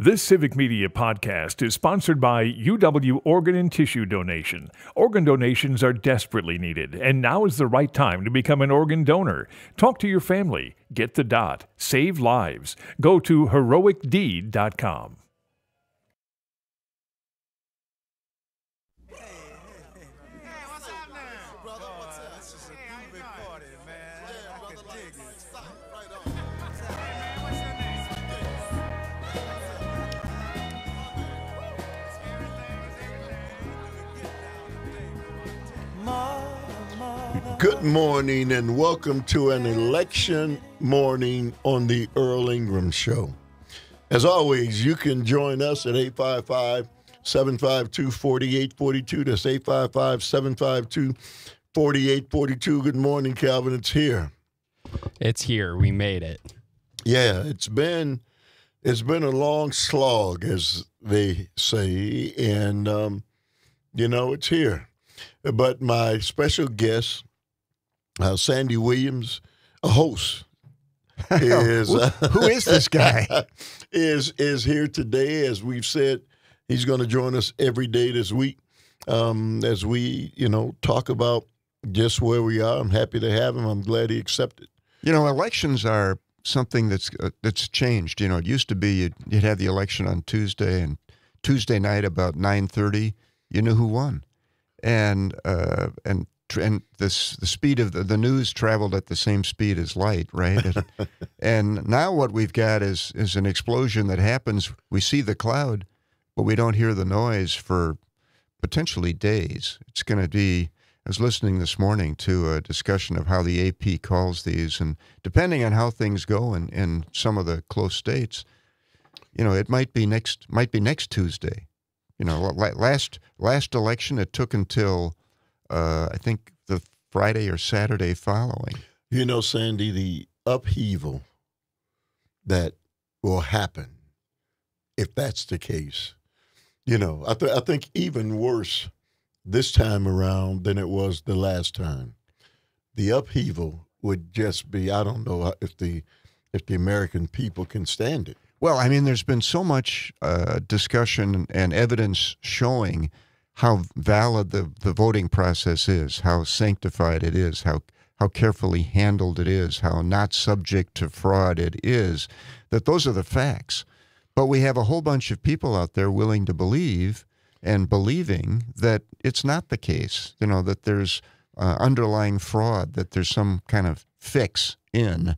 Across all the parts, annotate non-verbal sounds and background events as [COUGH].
This Civic Media podcast is sponsored by UW Organ and Tissue Donation. Organ donations are desperately needed, and now is the right time to become an organ donor. Talk to your family, get the dot, save lives. Go to heroicdeed.com. Good morning and welcome to an election morning on the Earl Ingram Show. As always, you can join us at 855 752 4842. That's 855 752 4842. Good morning, Calvin. It's here. It's here. We made it. Yeah, it's been it's been a long slog, as they say, and um, you know it's here. But my special guest uh, Sandy Williams, a host, [LAUGHS] is uh, who is this guy? [LAUGHS] is is here today, as we've said. He's going to join us every day this week um, as we, you know, talk about just where we are. I'm happy to have him. I'm glad he accepted. You know, elections are something that's uh, that's changed. You know, it used to be you'd, you'd have the election on Tuesday, and Tuesday night about nine thirty, you knew who won, and uh, and and this the speed of the, the news traveled at the same speed as light, right? [LAUGHS] and now what we've got is is an explosion that happens. We see the cloud, but we don't hear the noise for potentially days. It's going to be. I was listening this morning to a discussion of how the AP calls these, and depending on how things go in, in some of the close states, you know, it might be next might be next Tuesday. You know, last last election it took until uh, I think the Friday or Saturday following. You know, Sandy, the upheaval that will happen if that's the case. You know, I, th- I think even worse this time around than it was the last time. The upheaval would just be I don't know if the if the American people can stand it. Well, I mean, there's been so much uh, discussion and evidence showing how valid the, the voting process is, how sanctified it is, how how carefully handled it is, how not subject to fraud it is, that those are the facts. But we have a whole bunch of people out there willing to believe and believing that it's not the case, you know, that there's uh, underlying fraud, that there's some kind of fix in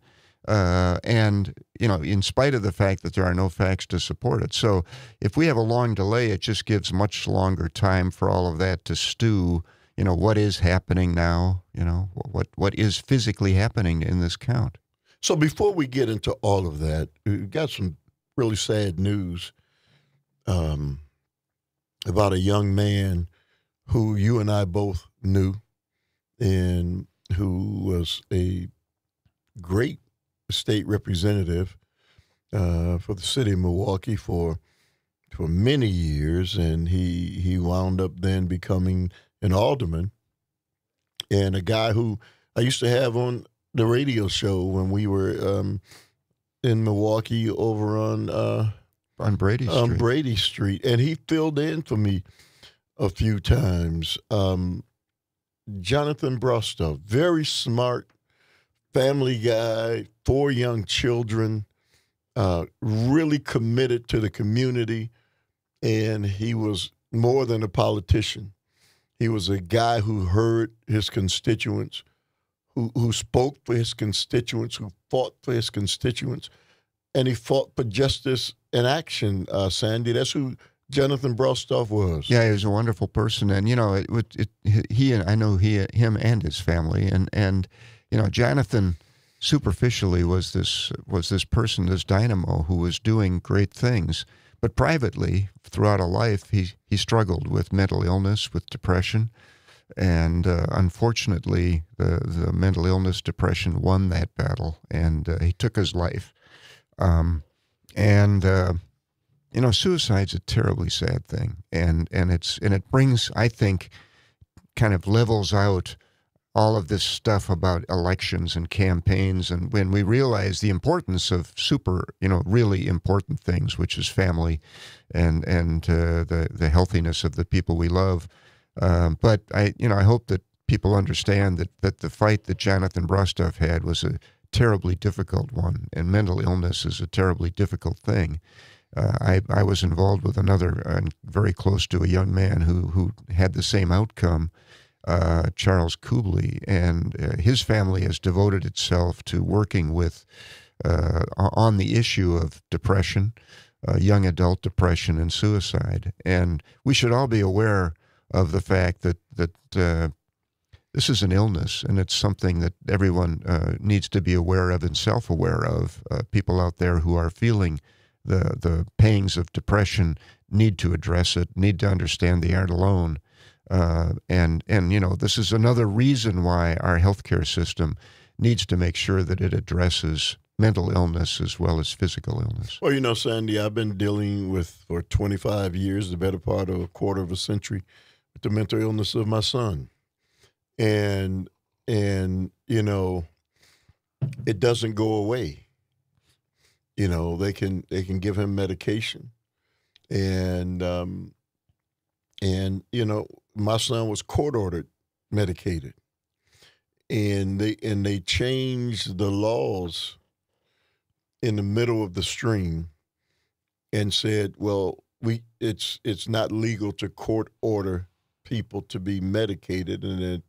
uh, and you know, in spite of the fact that there are no facts to support it. So, if we have a long delay, it just gives much longer time for all of that to stew. You know, what is happening now? You know, what what is physically happening in this count? So, before we get into all of that, we've got some really sad news um, about a young man who you and I both knew, and who was a great state representative uh, for the city of Milwaukee for for many years, and he he wound up then becoming an alderman, and a guy who I used to have on the radio show when we were um, in Milwaukee over on uh, on Brady Street. on Brady Street, and he filled in for me a few times. Um, Jonathan Brostoff, very smart family guy, four young children, uh, really committed to the community. And he was more than a politician. He was a guy who heard his constituents, who, who spoke for his constituents, who fought for his constituents, and he fought for justice and action, uh, Sandy. That's who Jonathan Brostoff was. Yeah, he was a wonderful person, and you know, it, it, he and I know he, him, and his family, and and you know, Jonathan superficially was this was this person, this dynamo who was doing great things, but privately throughout a life he he struggled with mental illness, with depression, and uh, unfortunately the the mental illness depression won that battle, and uh, he took his life, um, and. Uh, you know, suicide's a terribly sad thing, and and it's and it brings, I think, kind of levels out all of this stuff about elections and campaigns, and when we realize the importance of super, you know, really important things, which is family, and and uh, the the healthiness of the people we love. Um, but I, you know, I hope that people understand that that the fight that Jonathan Brostoff had was a terribly difficult one, and mental illness is a terribly difficult thing. Uh, I, I was involved with another, uh, very close to a young man who who had the same outcome, uh, Charles Kubly, and uh, his family has devoted itself to working with uh, on the issue of depression, uh, young adult depression, and suicide. And we should all be aware of the fact that that this is an illness, and it's something that everyone uh, needs to be aware of and self-aware of. Uh, people out there who are feeling the the pangs of depression need to address it, need to understand they aren't alone, uh, and and you know this is another reason why our healthcare system needs to make sure that it addresses mental illness as well as physical illness. Well, you know, Sandy, I've been dealing with for 25 years, the better part of a quarter of a century, with the mental illness of my son. And and you know it doesn't go away. You know they can they can give him medication. And um and you know my son was court ordered medicated and they and they changed the laws in the middle of the stream and said well we it's it's not legal to court order people to be medicated and it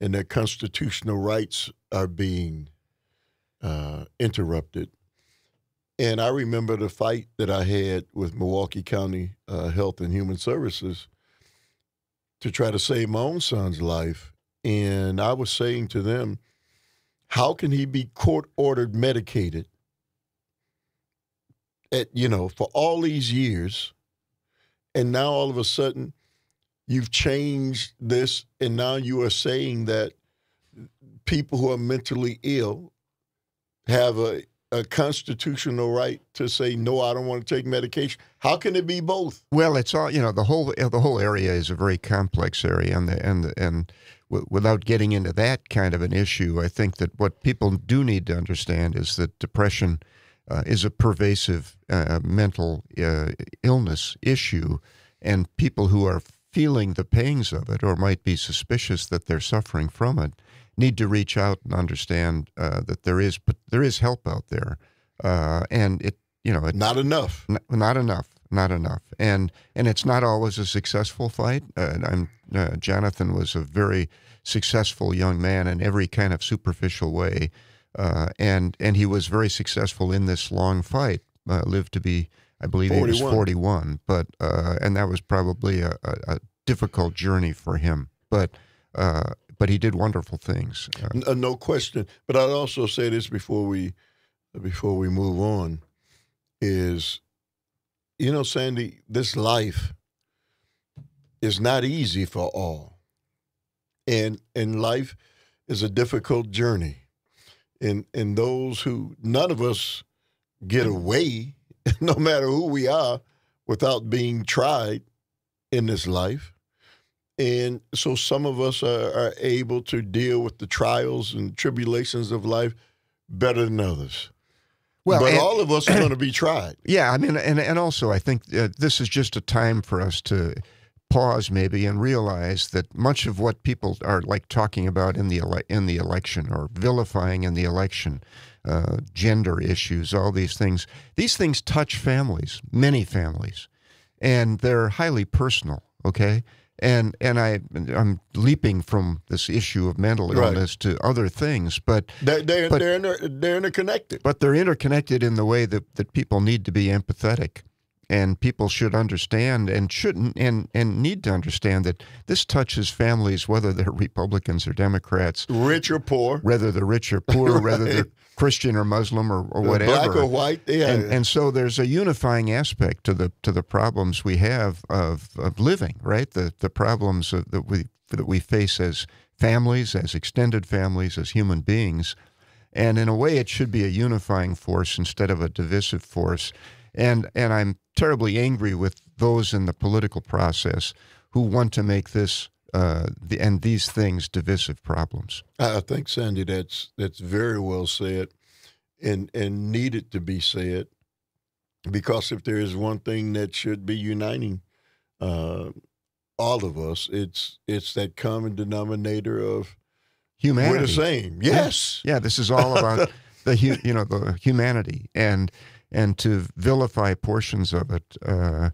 and their constitutional rights are being uh, interrupted. And I remember the fight that I had with Milwaukee County uh, Health and Human Services to try to save my own son's life. And I was saying to them, how can he be court ordered medicated at, you know, for all these years? And now all of a sudden you've changed this, and now you are saying that people who are mentally ill have a, a constitutional right to say no i don't want to take medication. How can it be both? Well it's all you know the whole the whole area is a very complex area and the, and and without getting into that kind of an issue i think that what people do need to understand is that depression uh, is a pervasive uh, mental uh, illness issue and people who are feeling the pangs of it or might be suspicious that they're suffering from it need to reach out and understand uh, that there is there is help out there, uh, and it you know it, not enough, n- not enough, not enough, and and it's not always a successful fight. Uh, I'm uh, Jonathan was a very successful young man in every kind of superficial way, uh, and and he was very successful in this long fight. Uh, lived to be I believe 41. he was 41, but uh, and that was probably a, a, a, difficult journey for him. But uh, but he did wonderful things. Uh, no question. But I'd also say this before we before we move on is, you know, Sandy, this life is not easy for all, and and life is a difficult journey, and and those who none of us get away [LAUGHS] no matter who we are, without being tried in this life. And so some of us are, are, able to deal with the trials and tribulations of life better than others. Well, but and, all of us are going to be tried. [CLEARS THROAT] Yeah, I mean, and and also I think uh, this is just a time for us to pause maybe and realize that much of what people are like talking about in the ele- in the election or vilifying in the election uh, gender issues, all these things. These things touch families, many families, and they're highly personal. Okay, and and I I'm leaping from this issue of mental illness right. to other things, but they're they're, but, they're, inter, they're interconnected. But they're interconnected in the way that that people need to be empathetic and people should understand and shouldn't and and need to understand that this touches families whether they're Republicans or Democrats, rich or poor, whether they're rich or poor, [LAUGHS] right. whether they're Christian or Muslim or, or uh, whatever, black or white, yeah. And, and, so there's a unifying aspect to the to the problems we have of, of living, right? The the problems that we that we face as families, as extended families, as human beings. And in a way, it should be a unifying force instead of a divisive force. And and I'm terribly angry with those in the political process who want to make this uh, the, and these things divisive problems. I think Sandy, that's that's very well said, and and needed to be said, because if there is one thing that should be uniting uh, all of us, it's it's that common denominator of Humanity. we're the same. Yes. Yeah, this is all about [LAUGHS] the hu- you know the humanity and and to vilify portions of it. Uh,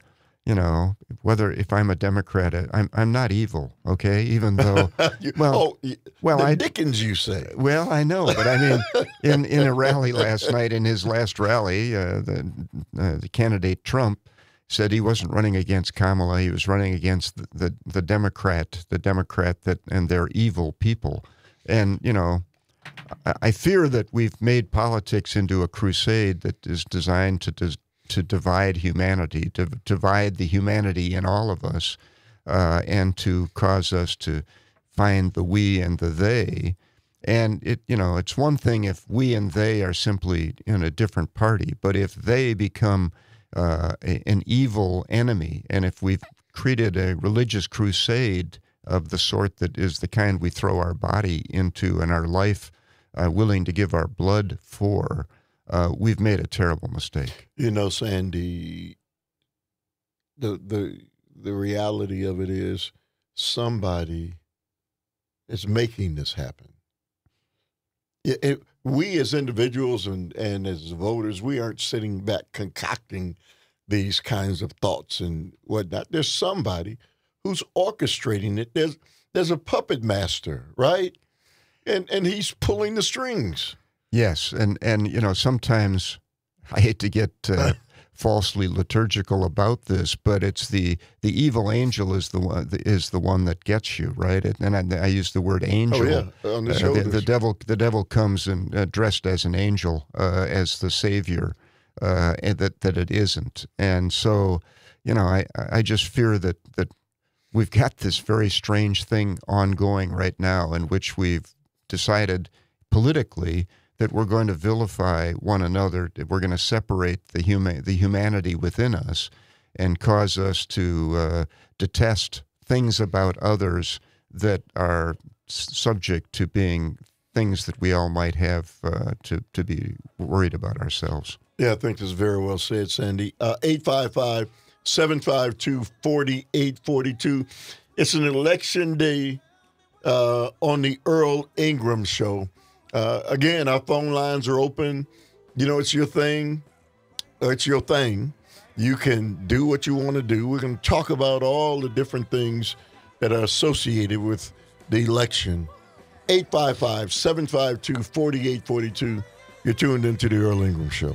you know, whether if I'm a Democrat, uh, I'm I'm not evil. Okay, even though [LAUGHS] You- Well, oh, well, the I- Dickens, you say. Well, I know, but I mean, [LAUGHS] in in a rally last night, in his last rally, uh, the uh, the candidate Trump said he wasn't running against Kamala; he was running against the, the the Democrat, the Democrat that and their evil people, and you know. I- I fear that we've made politics into a crusade that is designed to dis- to divide humanity, to divide the humanity in all of us, uh, and to cause us to find the we and the they. And it, you know, it's one thing if we and they are simply in a different party, but if they become uh, a, an evil enemy, and if we've created a religious crusade of the sort that is the kind we throw our body into and our life uh, willing to give our blood for, uh, we've made a terrible mistake. You know, Sandy. The the the reality of it is somebody is making this happen. It, it, we as individuals and, and as voters, we aren't sitting back concocting these kinds of thoughts and whatnot. There's somebody who's orchestrating it. There's there's a puppet master, right? And and he's pulling the strings. Yes, and and you know sometimes I hate to get uh, falsely liturgical about this, but it's the the evil angel is the one is the one that gets you right. And I, I use the word angel. Oh yeah, on the Uh, the, the devil the devil comes and uh, dressed as an angel uh, as the savior uh, and that that it isn't and so you know I I just fear that that we've got this very strange thing ongoing right now in which we've decided politically that we're going to vilify one another that we're going to separate the human the humanity within us and cause us to uh, detest things about others that are subject to being things that we all might have uh, to, to be worried about ourselves. Yeah, I think this is very well said, Sandy. Uh, 855 752 4842. It's an election day uh, on the Earl Ingram Show. Uh, again, our phone lines are open. You know, it's your thing, it's your thing. You can do what you want to do. We're going to talk about all the different things that are associated with the election. 855 752 4842. You're tuned into the Earl Ingram Show.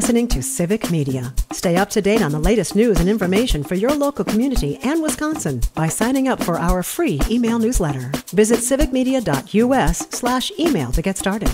Listening to Civic Media. Stay up to date on the latest news and information for your local community and Wisconsin by signing up for our free email newsletter. Visit civicmedia.us slash email to get started.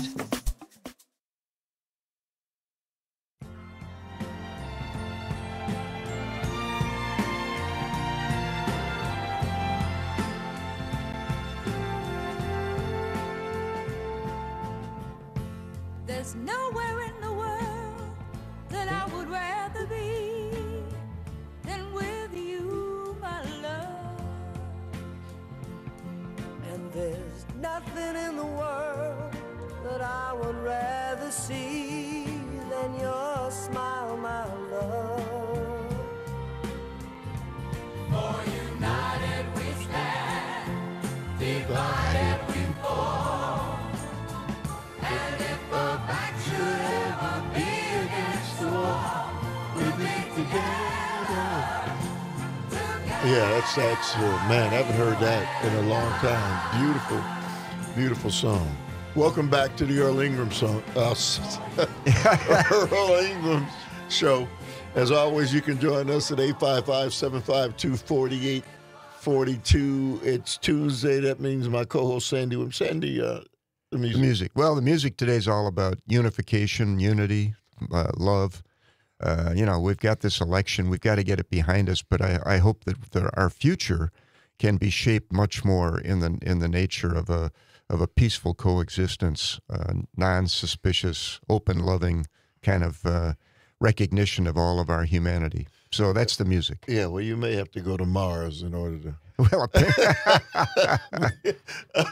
Yeah, that's that's uh, man. I haven't heard that in a long time. Beautiful, beautiful song. Welcome back to the Earl Ingram song. Uh, [LAUGHS] Earl Ingram show. As always, you can join us at 855-752-4842. It's Tuesday. That means my co-host Sandy. With Sandy, uh, the music. The music. Well, the music today is all about unification, unity, uh, love. Uh, you know, we've got this election, we've got to get it behind us. But I, I hope that the, our future can be shaped much more in the in the nature of a of a peaceful coexistence, uh, non-suspicious, open, loving kind of uh, recognition of all of our humanity. So that's the music. Yeah, well, you may have to go to Mars in order to Well, [LAUGHS]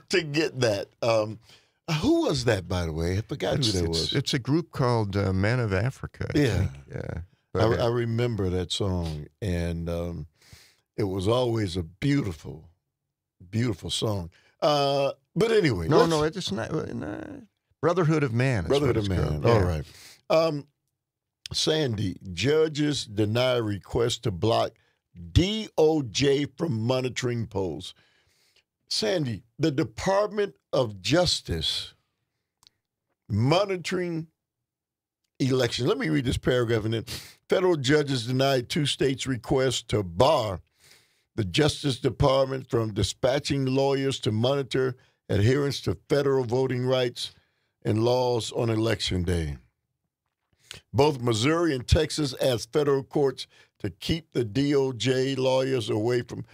[LAUGHS] to get that. Um, who was that, by the way? I forgot it's, who that it's, was. it's a group called uh, Men of Africa. I Yeah. think. yeah. But, I, uh, I remember that song, and um, it was always a beautiful, beautiful song. Uh, but anyway, no, no, it's not. uh. Brotherhood of Man. Brotherhood of Man. called. All Yeah. right. Um, Sandy, judges deny request to block DOJ from monitoring polls. Sandy, the Department of Justice monitoring elections. Let me read this paragraph and then federal judges denied two states' request to bar the Justice Department from dispatching lawyers to monitor adherence to federal voting rights and laws on election day. Both Missouri and Texas asked federal courts to keep the DOJ lawyers away from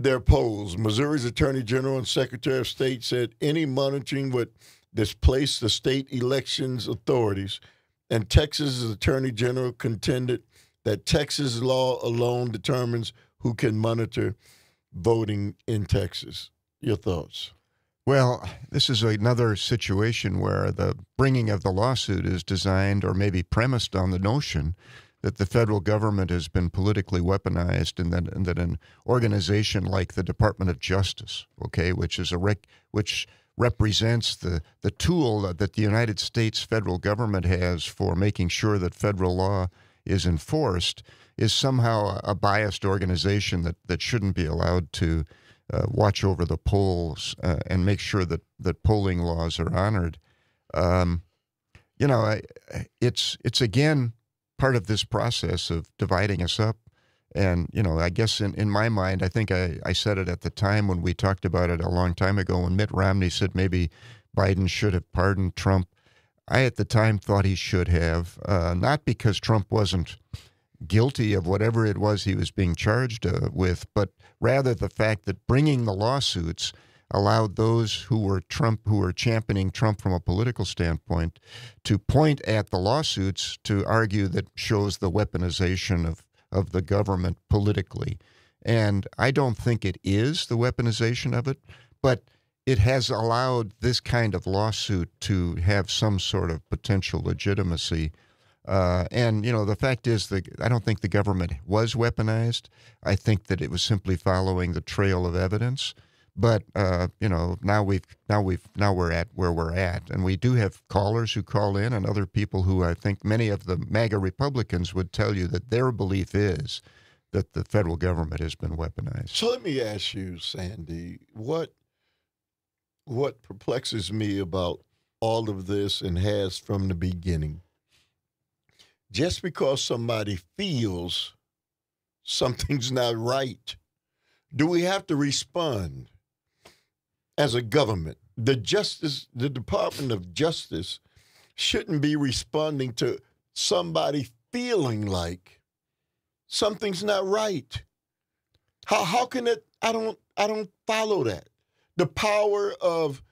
their polls. Missouri's Attorney General and Secretary of State said any monitoring would displace the state elections authorities, and Texas's Attorney General contended that Texas law alone determines who can monitor voting in Texas. Your thoughts? Well, this is another situation where the bringing of the lawsuit is designed or maybe premised on the notion that the federal government has been politically weaponized and that, and that an organization like the Department of Justice, okay, which is a rec, which represents the, the tool that the United States federal government has for making sure that federal law is enforced, is somehow a biased organization that, that shouldn't be allowed to uh, watch over the polls uh, and make sure that, that polling laws are honored. Um, you know, I, it's it's again part of this process of dividing us up. And you know, I guess in, in my mind, I think I, I said it at the time when we talked about it a long time ago when Mitt Romney said maybe Biden should have pardoned Trump. I at the time thought he should have, uh, not because Trump wasn't guilty of whatever it was he was being charged uh, with, but rather the fact that bringing the lawsuits allowed those who were Trump, who were championing Trump from a political standpoint, to point at the lawsuits to argue that shows the weaponization of, of the government politically. And I don't think it is the weaponization of it, but it has allowed this kind of lawsuit to have some sort of potential legitimacy. Uh, and you know, the fact is that I don't think the government was weaponized. I think that it was simply following the trail of evidence. But uh, you know, now we've now we've now we're at where we're at, and we do have callers who call in, and other people who I think many of the MAGA Republicans would tell you that their belief is that the federal government has been weaponized. So let me ask you, Sandy, what what perplexes me about all of this and has from the beginning. Just because somebody feels something's not right, do we have to respond as a government? The justice, the Department of Justice shouldn't be responding to somebody feeling like something's not right. How how can it I don't I don't follow that. The power of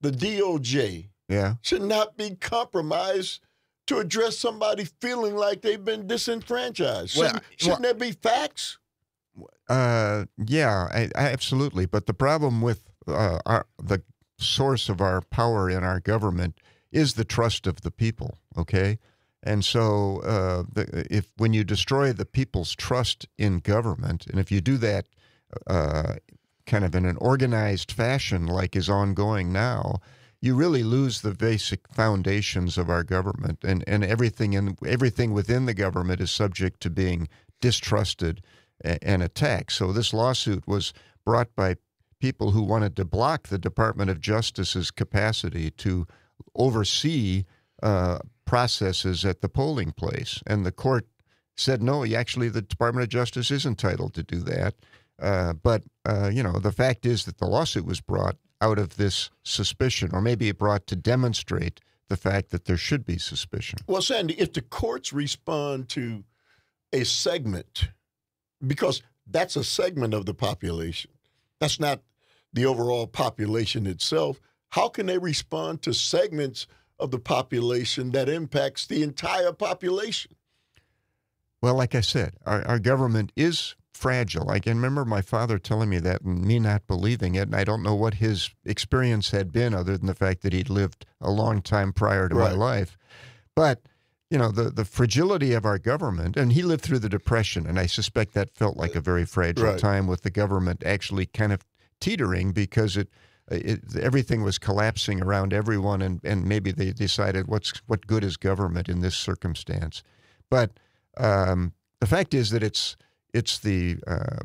the DOJ Yeah. should not be compromised to address somebody feeling like they've been disenfranchised. Shouldn't, I- shouldn't there be facts? Uh, yeah, I, I, absolutely. But the problem with uh, our, the source of our power in our government is the trust of the people. Okay, and so uh, the, if when you destroy the people's trust in government, and if you do that uh, kind of in an organized fashion, like is ongoing now, you really lose the basic foundations of our government, and, and everything in everything within the government is subject to being distrusted and attacked. So this lawsuit was brought by people who wanted to block the Department of Justice's capacity to oversee uh, processes at the polling place, and the court said no. Actually, the Department of Justice is entitled to do that. Uh, but uh, you know, the fact is that the lawsuit was brought out of this suspicion, or maybe it brought to demonstrate the fact that there should be suspicion. Well, Sandy, if the courts respond to a segment, because that's a segment of the population, that's not the overall population itself. How can they respond to segments of the population that impacts the entire population? Well, like I said, our, our government is fragile. I can remember my father telling me that and me not believing it. And I don't know what his experience had been other than the fact that he'd lived a long time prior to my life. But, you know, the, the fragility of our government, and he lived through the Depression, and I suspect that felt like a very fragile Right. time with the government actually kind of teetering because it, it everything was collapsing around everyone, and, and maybe they decided what's what good is government in this circumstance. But um, the fact is that it's it's the, uh,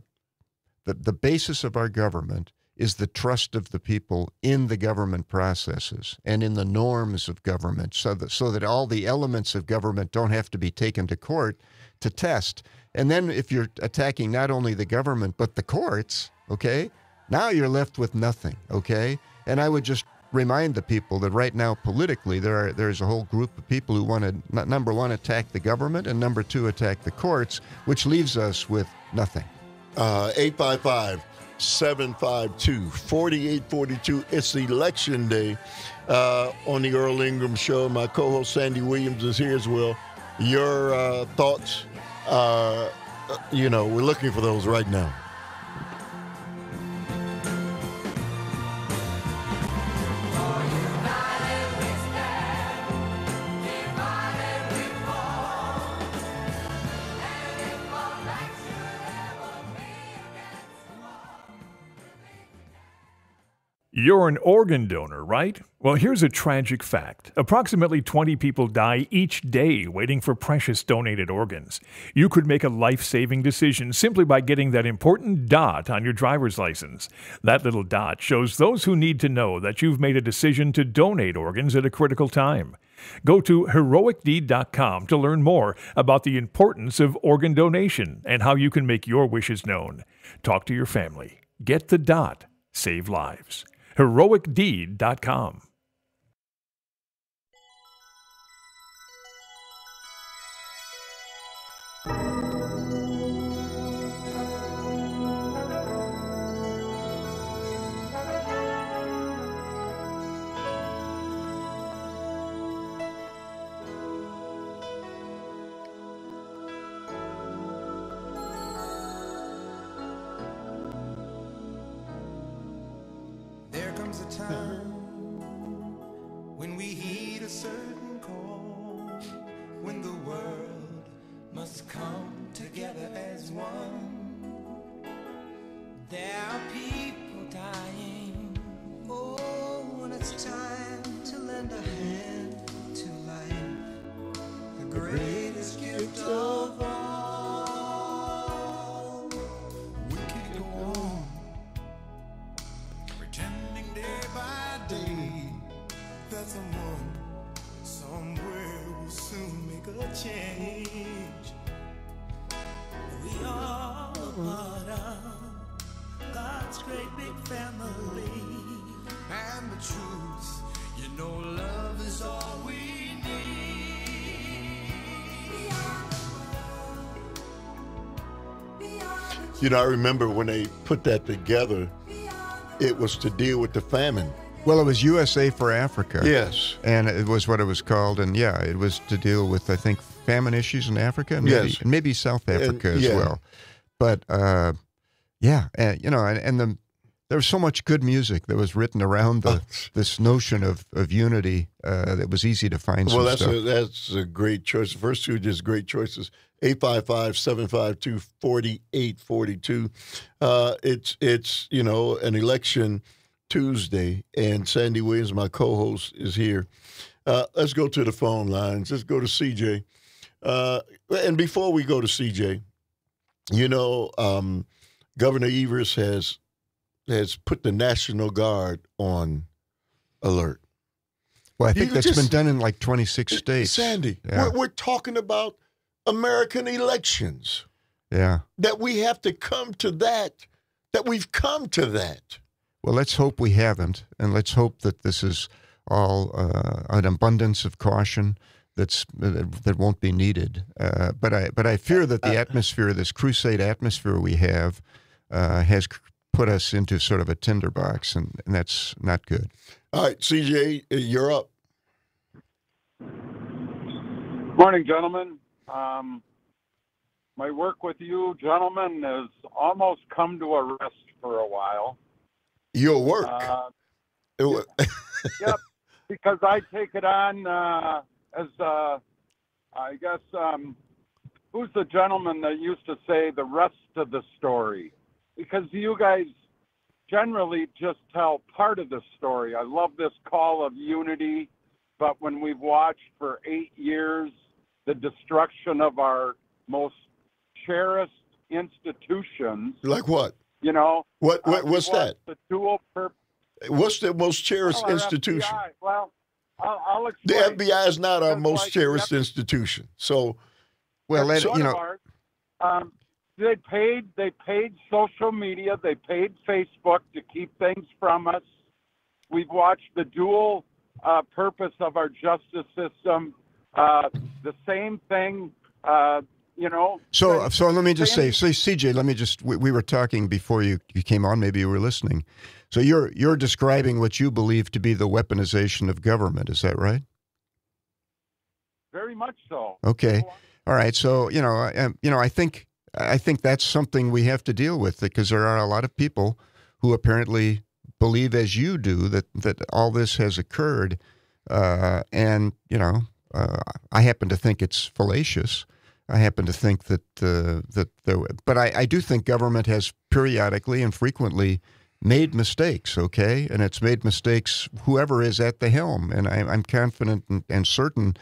the the basis of our government is the trust of the people in the government processes and in the norms of government, so that so that all the elements of government don't have to be taken to court to test. And then if you're attacking not only the government but the courts, okay, now you're left with nothing, okay. And I would just remind the people that right now politically there are there's a whole group of people who want to number one attack the government and number two attack the courts, which leaves us with nothing. Uh, 855 752 4842. It's election day uh, on the Earl Ingram Show. My co host Sandy Williams is here as well. Your uh, thoughts, uh, uh, you know, we're looking for those right now. You're an organ donor, right? Well, here's a tragic fact. Approximately 20 people die each day waiting for precious donated organs. You could make a life saving decision simply by getting that important dot on your driver's license. That little dot shows those who need to know that you've made a decision to donate organs at a critical time. Go to heroicdeed.com to learn more about the importance of organ donation and how you can make your wishes known. Talk to your family. Get the dot. Save lives. heroicdeed.com. comes a time You know, I remember when they put that together, it was to deal with the famine. Well, it was USA for Africa. Yes. And it was what it was called. And yeah, it was to deal with, I think, famine issues in Africa. Maybe, Yes. And maybe South Africa as yeah. well. But uh, yeah, and, you know, and, and the, there was so much good music that was written around the, [LAUGHS] this notion of, of unity uh, that was easy to find Well, that's stuff. a, that's a great choice. The first two are just great choices. 855-752-4842. Uh, it's it's you know an election Tuesday, and Sandy Williams, my co-host, is here. Uh, let's go to the phone lines. Let's go to CJ. Uh, and before we go to CJ, you know, um, Governor Evers has has put the National Guard on alert. well, I think that's just- been done in like 26 states. Sandy, Yeah. we're, we're talking about American elections. Yeah. That we have to come to that. That we've come to that. Well, let's hope we haven't, and let's hope that this is all uh, an abundance of caution that's that, that won't be needed. Uh, but I but I fear that the atmosphere, this crusade atmosphere we have, uh, has put us into sort of a tinderbox, and, and that's not good. All right, CJ, you're up. Morning, gentlemen. Um, my work with you, gentlemen, has almost come to a rest for a while. Your work. Uh, It wa- yep, because I take it on uh, as, uh, I guess, um, who's the gentleman that used to say the rest of the story? Because you guys generally just tell part of the story. I love this call of unity, but when we've watched for eight years the destruction of our most cherished institutions, like what? you know, What? uh, what we've what's that? The dual purpose. What's the most cherished institution? Well, I'll, I'll The. FBI is not our Because, most like, cherished yep. institution. So, Well, That's that, you know, ours. Um, they paid. They paid social media. They paid Facebook to keep things from us. We've watched the dual uh, purpose of our justice system. Uh, the same thing. Uh, you know. So, so let me just say, so CJ, let me just. We, we were talking before you, you came on. Maybe you were listening. So you're you're describing what you believe to be the weaponization of government. Is that right? Very much so. Okay. All right. So you know, I, um, you know, I think I think that's something we have to deal with because there are a lot of people who apparently believe, as you do, that that all this has occurred, uh, and you know, uh, I happen to think it's fallacious. I happen to think that uh, that there, but I, I do think government has periodically and frequently made mistakes. Okay, and it's made mistakes whoever is at the helm, and I, I'm confident and, and certain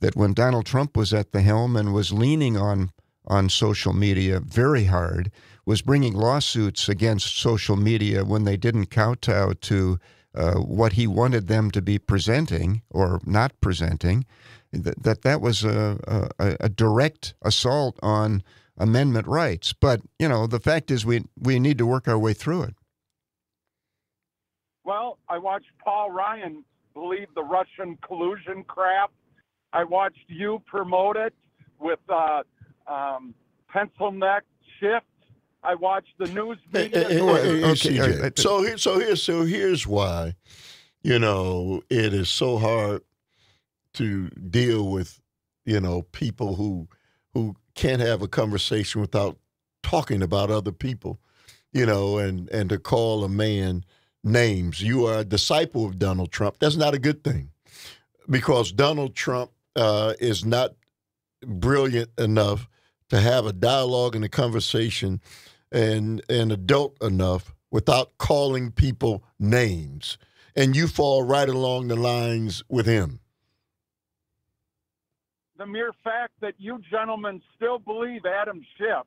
that when Donald Trump was at the helm and was leaning on on social media very hard, was bringing lawsuits against social media when they didn't kowtow to uh, what he wanted them to be presenting or not presenting, that that, was a, a, a direct assault on amendment rights. But you know, the fact is, we we need to work our way through it. Well, I watched Paul Ryan believe the Russian collusion crap. I watched you promote it with uh, um, pencil neck Schiff. I watch the news media. hey, hey, Well, hey, hey, okay, CJ. all right. So here, so here, so here's why, you know, it is so hard to deal with, you know, people who who can't have a conversation without talking about other people, you know, and and to call a man names. You are a disciple of Donald Trump. That's not a good thing, because Donald Trump uh, is not brilliant enough to have a dialogue and a conversation and and adult enough without calling people names and you fall right along the lines with him the mere fact that you gentlemen still believe Adam Schiff,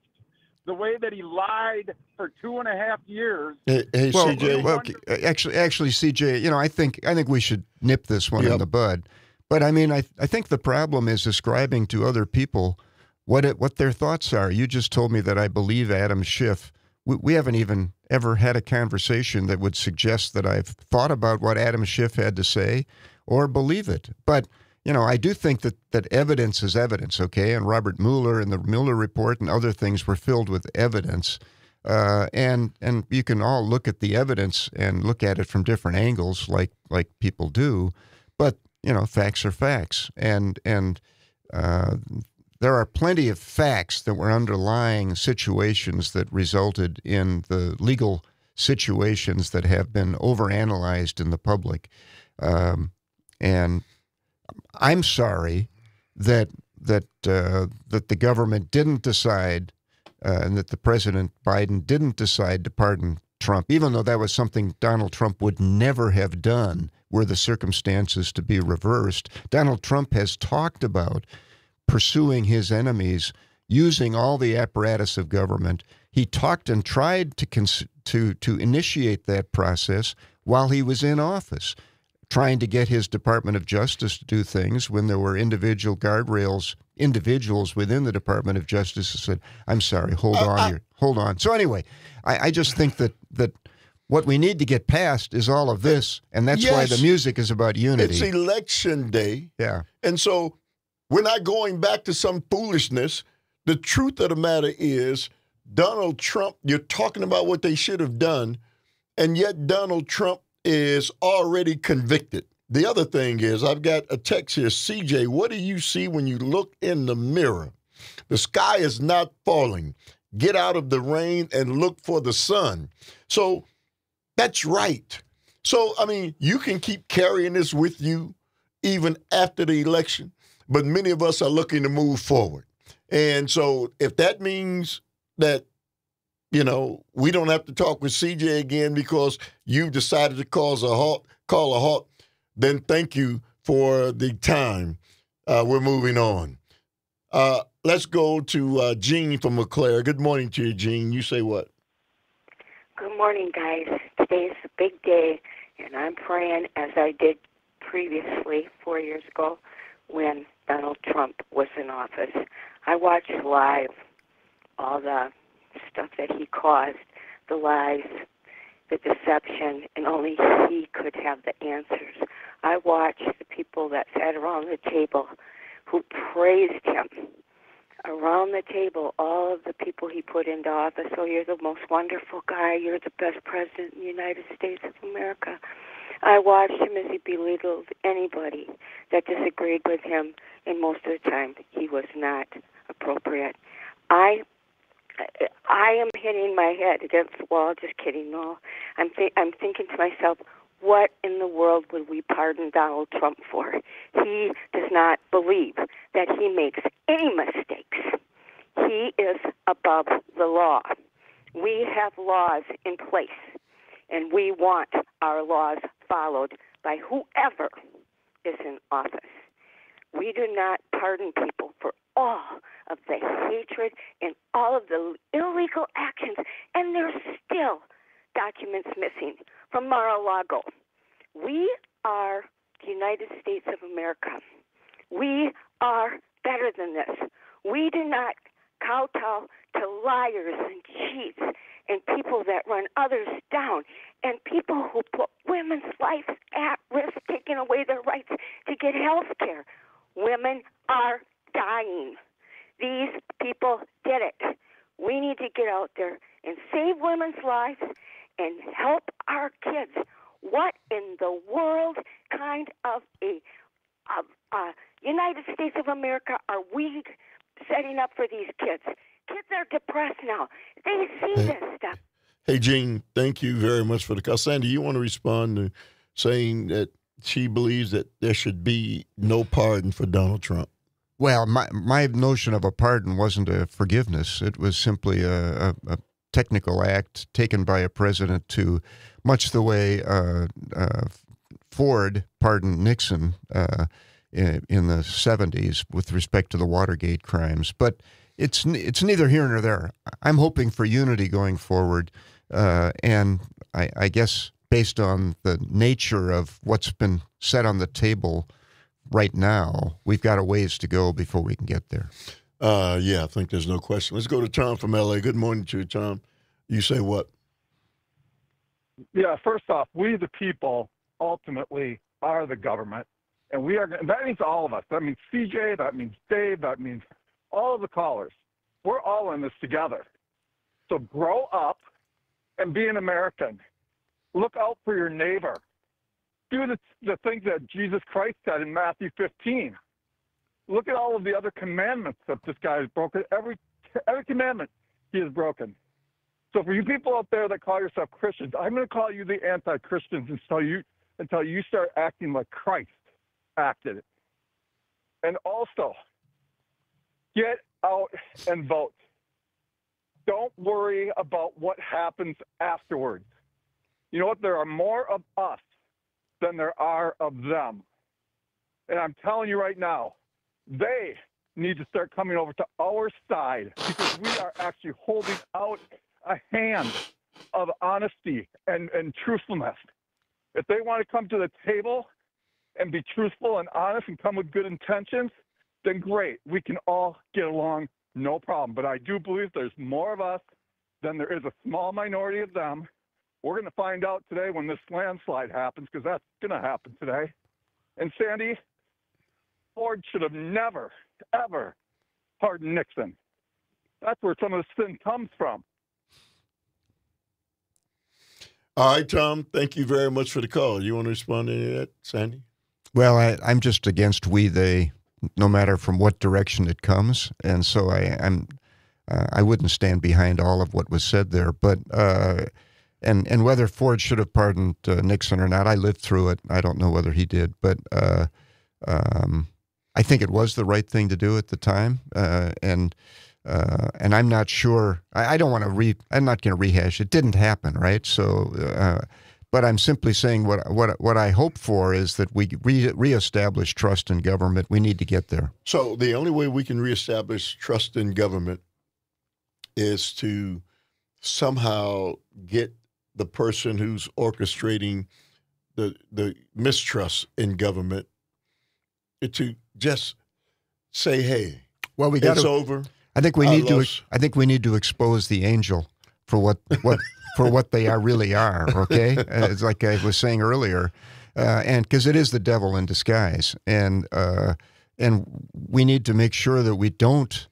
the way that he lied for two and a half years. hey, hey, Well, cj well, okay, actually, actually, CJ, you know, I think I think we should nip this one in the bud. But I mean, I I think the problem is ascribing to other people what it, what their thoughts are. You just told me that I believe Adam Schiff. We, we haven't even ever had a conversation that would suggest that I've thought about what Adam Schiff had to say or believe it. But you know, I do think that that evidence is evidence. Okay, and Robert Mueller and the Mueller report and other things were filled with evidence. Uh, and and you can all look at the evidence and look at it from different angles, like like people do. But you know, facts are facts, and and uh, there are plenty of facts that were underlying situations that resulted in the legal situations that have been overanalyzed in the public. Um, and I'm sorry that that uh, that the government didn't decide uh, and that the President Biden didn't decide to pardon Trump, even though that was something Donald Trump would never have done were the circumstances to be reversed. Donald Trump has talked about pursuing his enemies using all the apparatus of government. He talked and tried to cons- to to initiate that process while he was in office, trying to get his Department of Justice to do things when there were individual guardrails, individuals within the Department of Justice who said, "I'm sorry, hold uh, on, uh, I- here, hold on." So anyway, I, I just think that that what we need to get past is all of this, and that's why the music is about unity. It's election day. yeah. And so we're not going back to some foolishness. The truth of the matter is, Donald Trump, you're talking about what they should have done, and yet Donald Trump is already convicted. The other thing is, I've got a text here CJ, what do you see when you look in the mirror? The sky is not falling. Get out of the rain and look for the sun. So that's right. So, I mean, you can keep carrying this with you even after the election, but many of us are looking to move forward. And so, if that means that, you know, we don't have to talk with CJ again because you've decided to cause a halt, call a halt, then thank you for the time. Uh, we're moving on. Uh, let's go to uh, Gene from McClare. Good morning to you, Gene. You say what? Good morning, guys. Today is a big day, and I'm praying as I did previously four years ago when Donald Trump was in office. I watched live all the stuff that he caused, the lies, the deception, and only he could have the answers. I watched the people that sat around the table who praised him around the table all of the people he put into office. Oh, you're the most wonderful guy. You're the best president in the United States of America. I watched him as he belittled anybody that disagreed with him, and most of the time he was not appropriate. I I am hitting my head against the wall. Just kidding. No, I'm th- I'm thinking to myself, what in the world would we pardon Donald Trump for? He does not believe that he makes any mistakes. He is above the law. We have laws in place, and we want our laws followed by whoever is in office. We do not pardon people for all of the hatred and all of the illegal actions, and there's still documents missing from Mar-a-Lago. We are the United States of America. We are better than this. We do not kowtow to liars and cheats and people that run others down and people who put women's lives at risk, taking away their rights to get health care. Women are dying. These people did it. We need to get out there and save women's lives and help our kids. What in the world kind of a of uh, United States of America are we setting up for these kids? Kids are depressed now. They see this stuff. Hey, Gene, thank you very much for the call. Sandy, you want to respond to saying that she believes that there should be no pardon for Donald Trump? Well, my my notion of a pardon wasn't a forgiveness. It was simply a, a, a technical act taken by a president to, much the way uh, uh, Ford pardoned Nixon uh, in, in the '70s with respect to the Watergate crimes. But it's it's neither here nor there. I'm hoping for unity going forward, uh, and I, I guess based on the nature of what's been set on the table right now, we've got a ways to go before we can get there. Uh, yeah, I think there's no question. Let's go to Tom from LA. Good morning to you, Tom. You say what? Yeah, first off, we the people ultimately are the government, and we are. That means all of us. That means CJ. That means Dave. That means all of the callers. We're all in this together. So grow up and be an American. Look out for your neighbor. Do the the things that Jesus Christ said in Matthew 15. Look at all of the other commandments that this guy has broken. Every every commandment he has broken. So for you people out there that call yourself Christians, I'm going to call you the anti-Christians until you until you start acting like Christ acted. And also, get out and vote. Don't worry about what happens afterwards. You know what? There are more of us than there are of them. And I'm telling you right now, they need to start coming over to our side because we are actually holding out a hand of honesty and, and truthfulness. If they want to come to the table and be truthful and honest and come with good intentions, then great. We can all get along, no problem. But I do believe there's more of us than there is a small minority of them. We're going to find out today when this landslide happens because that's going to happen today. And Sandy, Ford should have never, ever pardoned Nixon. That's where some of this sin comes from. All right, Tom. Thank you very much for the call. You want to respond to any of that, Sandy? Well, I, I'm just against we they, no matter from what direction it comes, and so I, I'm uh, I wouldn't stand behind all of what was said there. But uh, and and whether Ford should have pardoned uh, Nixon or not, I lived through it. I don't know whether he did, but uh, um, I think it was the right thing to do at the time, uh, and. Uh, and I'm not sure. I, I don't want to re. I'm not going to rehash. It didn't happen, right? So, uh, but I'm simply saying what what what I hope for is that we re, reestablish trust in government. We need to get there. So the only way we can reestablish trust in government is to somehow get the person who's orchestrating the the mistrust in government to just say, "Hey, well, we got it's over." I think we I need to. I think we need to expose the angel for what what for what they are really are. Okay, [LAUGHS] Uh, it's like I was saying earlier, uh, and because it is the devil in disguise, and uh, and we need to make sure that we don't.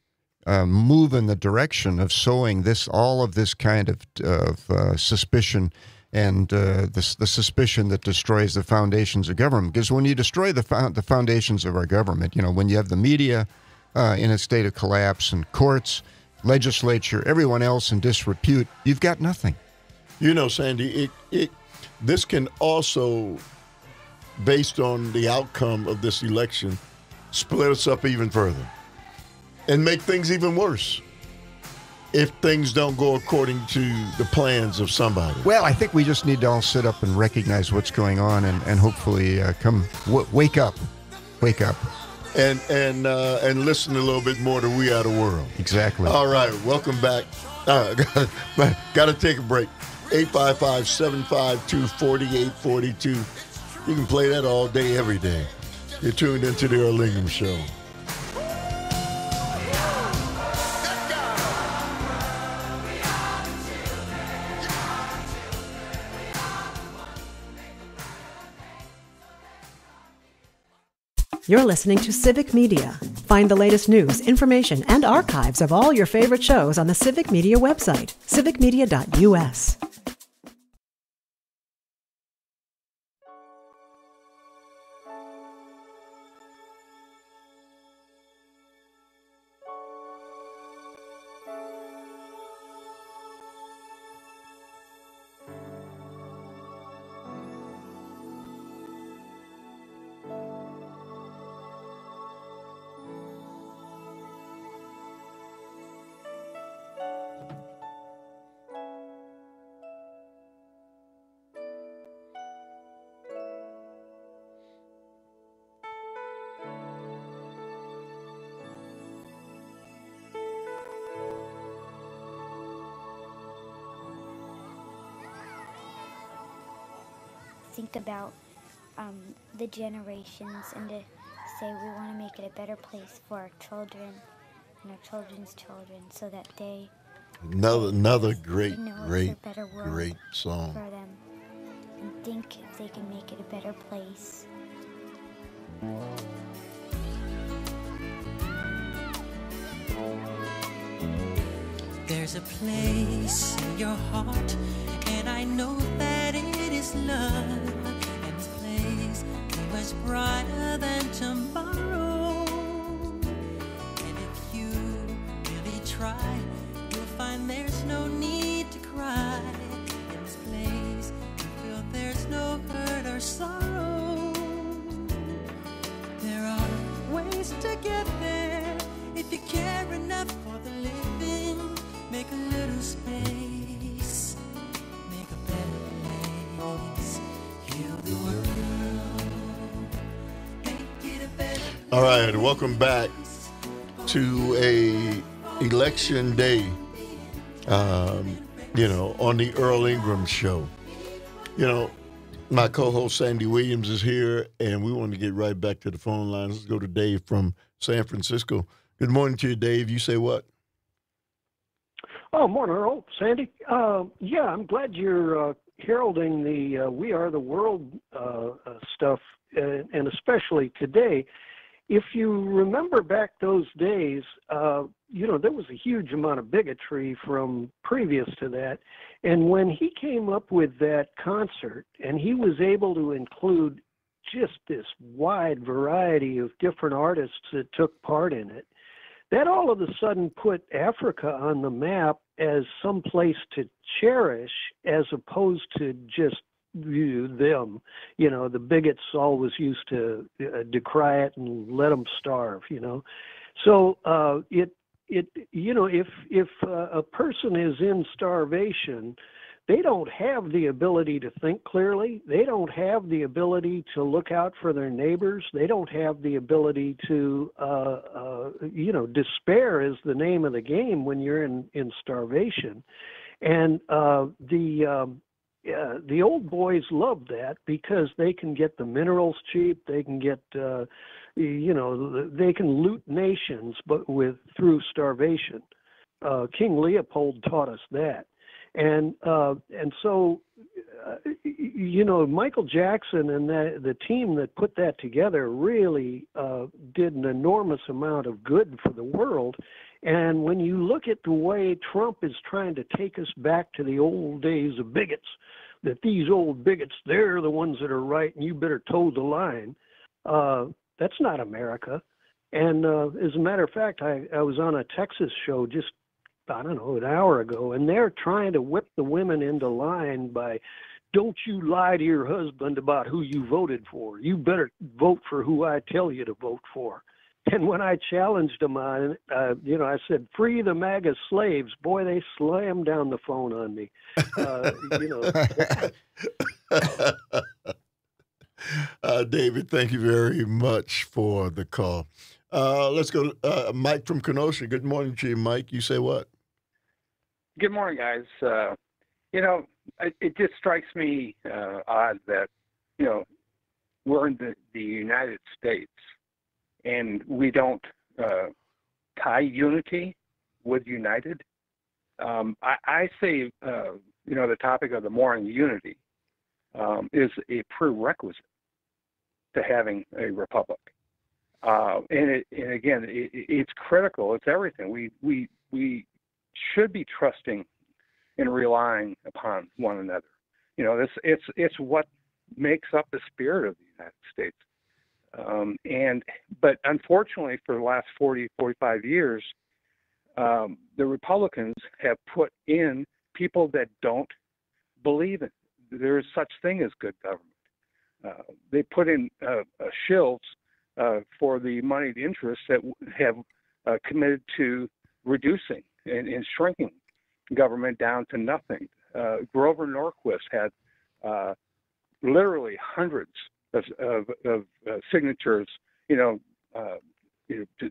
Uh, move in the direction of sowing this all of this kind of of uh, suspicion and uh, the, the suspicion that destroys the foundations of government. Because when you destroy the fo- the foundations of our government, you know, when you have the media uh, in a state of collapse and courts, legislature, everyone else in disrepute, you've got nothing. You know, Sandy, it it this can also, based on the outcome of this election, split us up even further and make things even worse if things don't go according to the plans of somebody. Well, I think we just need to all sit up and recognize what's going on and, and hopefully uh, come w- wake up. Wake up. And and uh, and listen a little bit more to We Are the World. Exactly. All right, welcome back. Uh, [LAUGHS] Got to take a break. 855 752 4842. You can play that all day, every day. You're tuned into the Earl Show. You're listening to Civic Media. Find the latest news, information, and archives of all your favorite shows on the Civic Media website, civicmedia.us. think about um, the generations and to say we want to make it a better place for our children and our children's children so that they Another another great, know it's a great, better world great song. for them and think if they can make it a better place. There's a place in your heart, and I know that it is love. And this place is much brighter than tomorrow. And if you really try, you'll find there's no need to cry. In this place, you feel there's no hurt or sorrow. There are ways to get there if you care enough for the living. Make a little space, All right, welcome back to a election day. Um, you know, on the Earl Ingram show. You know, my co-host Sandy Williams is here, and we want to get right back to the phone lines. Let's go to Dave from San Francisco. Good morning to you, Dave. You say what? Oh, morning, Earl. Sandy. Uh, yeah, I'm glad you're uh, heralding the uh, "We Are the World" uh, uh, stuff, and, and especially today. If you remember back those days, uh, you know there was a huge amount of bigotry from previous to that, and when he came up with that concert, and he was able to include just this wide variety of different artists that took part in it that all of a sudden put Africa on the map as some place to cherish as opposed to just view them. You know, the bigots always used to uh, decry it and let them starve, you know. So uh, it, it, you know, if, if uh, a person is in starvation, they don't have the ability to think clearly. They don't have the ability to look out for their neighbors. They don't have the ability to, uh, uh, you know, despair is the name of the game when you're in in starvation, and uh, the um, uh, the old boys love that because they can get the minerals cheap. They can get, uh, you know, they can loot nations, but with through starvation. Uh, King Leopold taught us that and uh, and so uh, you know Michael Jackson and the the team that put that together really uh, did an enormous amount of good for the world. And when you look at the way Trump is trying to take us back to the old days of bigots, that these old bigots they're the ones that are right and you better toe the line. Uh, that's not America. And uh, as a matter of fact, I, I was on a Texas show just I don't know, an hour ago, and they're trying to whip the women into line by, don't you lie to your husband about who you voted for. You better vote for who I tell you to vote for. [LAUGHS] And when I challenged them on it, uh, you know, I said, free the MAGA slaves. Boy, they slammed down the phone on me. Uh, you know. [LAUGHS] uh, David, thank you very much for the call. Uh, let's go to uh, Mike from Kenosha. Good morning to you, Mike. You say what? Good morning, guys. Uh, you know, it, it just strikes me uh, odd that you know we're in the, the United States and we don't uh, tie unity with United. Um, I, I say, uh, you know, the topic of the morning unity um, is a prerequisite to having a republic. Uh, and, it, and again, it, it's critical. It's everything. We we we should be trusting and relying upon one another. You know, this it's it's what makes up the spirit of the United States. Um, and but unfortunately, for the last 40, 45 years, um, the Republicans have put in people that don't believe in there is such thing as good government. Uh, they put in uh, uh, shills uh, for the moneyed interests that have uh, committed to reducing and, and shrinking government down to nothing. Uh, Grover Norquist had literally hundreds of, of, of uh, signatures, you know, uh, you know, to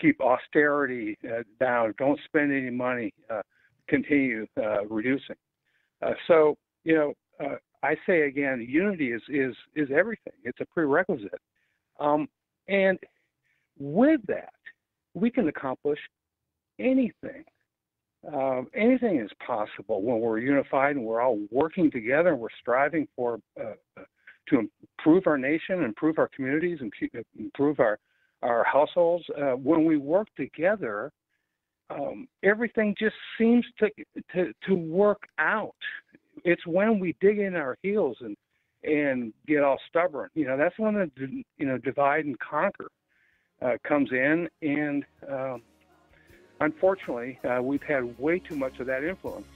keep austerity uh, down, don't spend any money, uh, continue reducing. so, you know, I say again, unity is, is, is everything. It's a prerequisite. Um, and with that, we can accomplish anything. Uh, anything is possible when we're unified and we're all working together and we're striving for uh, uh to improve our nation, improve our communities, and improve our our households. Uh, when we work together, um, everything just seems to, to to work out. It's when we dig in our heels and and get all stubborn. You know, that's when the you know divide and conquer uh, comes in, and um, unfortunately, uh, we've had way too much of that influence.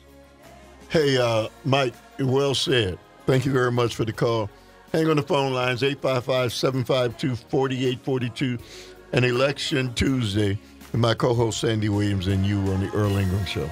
Hey, uh, Mike, well said. Thank you very much for the call. Hang on the phone lines 855 752 4842. An election Tuesday. And my co host Sandy Williams and you on the Earl Ingram Show.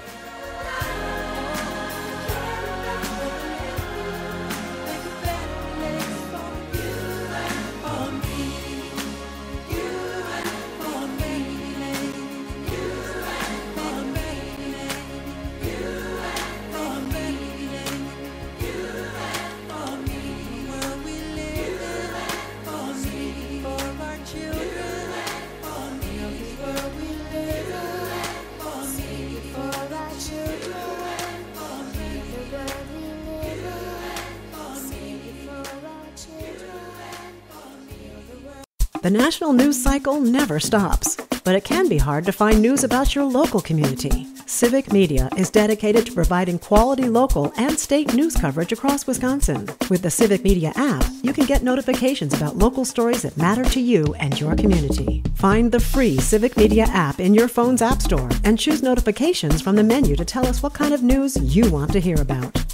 National news cycle never stops, but it can be hard to find news about your local community. Civic Media is dedicated to providing quality local and state news coverage across Wisconsin. With the Civic Media app, you can get notifications about local stories that matter to you and your community. Find the free Civic Media app in your phone's App Store and choose notifications from the menu to tell us what kind of news you want to hear about.